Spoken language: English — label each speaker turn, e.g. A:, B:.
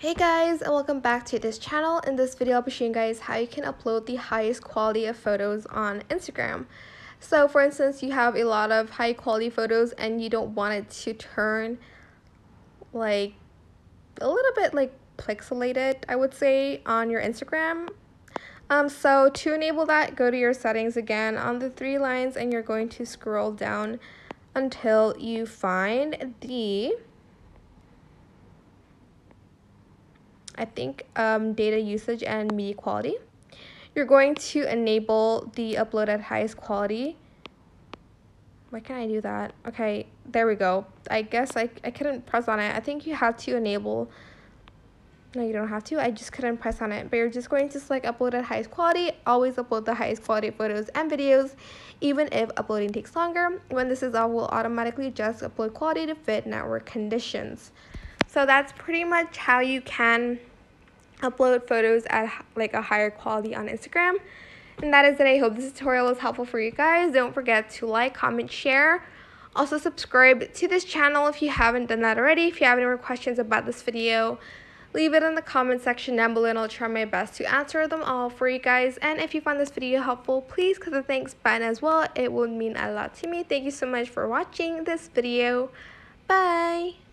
A: Hey guys and welcome back to this channel. In this video I'll be showing you guys how you can upload the highest quality of photos on Instagram. So for instance you have a lot of high quality photos and you don't want it to turn like a little bit like pixelated I would say on your Instagram. Um, so to enable that go to your settings again on the three lines and you're going to scroll down until you find the I think um, data usage and media quality. You're going to enable the upload at highest quality. Why can't I do that? Okay, there we go. I guess I, I couldn't press on it. I think you have to enable no you don't have to i just couldn't press on it but you're just going to select upload at highest quality always upload the highest quality photos and videos even if uploading takes longer when this is all will automatically adjust upload quality to fit network conditions so that's pretty much how you can upload photos at like a higher quality on Instagram. And that is it. I hope this tutorial was helpful for you guys. Don't forget to like, comment, share. Also subscribe to this channel if you haven't done that already. If you have any more questions about this video, leave it in the comment section down below and I'll try my best to answer them all for you guys. And if you found this video helpful, please click the thanks button as well. It would mean a lot to me. Thank you so much for watching this video. Bye!